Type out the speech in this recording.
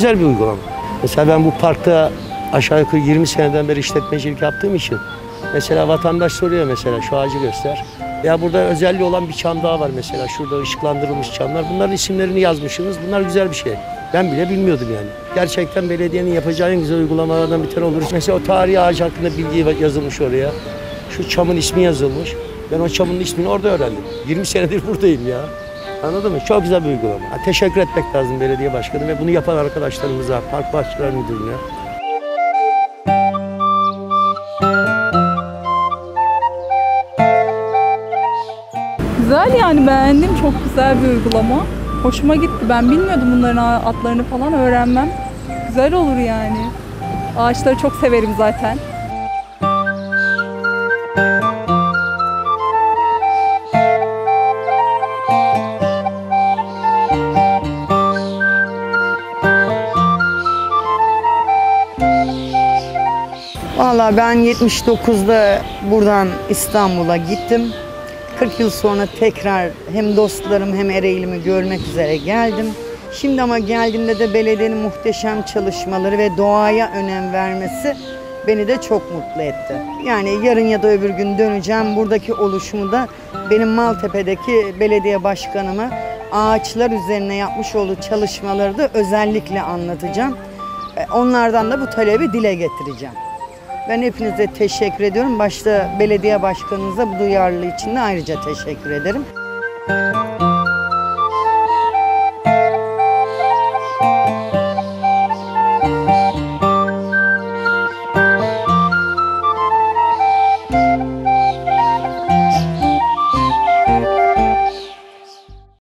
güzel bir uygulama. Mesela ben bu parkta aşağı yukarı 20 seneden beri işletmecilik yaptığım için mesela vatandaş soruyor mesela şu ağacı göster. Ya burada özelliği olan bir çam daha var mesela. Şurada ışıklandırılmış çamlar. Bunların isimlerini yazmışsınız. Bunlar güzel bir şey. Ben bile bilmiyordum yani. Gerçekten belediyenin yapacağı en güzel uygulamalardan bir tane olur. Mesela o tarihi ağaç hakkında bilgi yazılmış oraya. Şu çamın ismi yazılmış. Ben o çamın ismini orada öğrendim. 20 senedir buradayım ya. Anladın mı? Çok güzel bir uygulama. Teşekkür etmek lazım belediye başkanı ve bunu yapan arkadaşlarımıza, park bahçeler müdürüne. Güzel yani beğendim. Çok güzel bir uygulama. Hoşuma gitti. Ben bilmiyordum bunların adlarını falan öğrenmem. Güzel olur yani. Ağaçları çok severim zaten. Valla ben 79'da buradan İstanbul'a gittim. 40 yıl sonra tekrar hem dostlarım hem Ereğli'mi görmek üzere geldim. Şimdi ama geldiğimde de belediyenin muhteşem çalışmaları ve doğaya önem vermesi beni de çok mutlu etti. Yani yarın ya da öbür gün döneceğim. Buradaki oluşumu da benim Maltepe'deki belediye başkanıma ağaçlar üzerine yapmış olduğu çalışmaları da özellikle anlatacağım. E, Onlardan da bu talebi dile getireceğim. Ben hepinize teşekkür ediyorum. Başta belediye başkanınıza bu duyarlılığı için de ayrıca teşekkür ederim.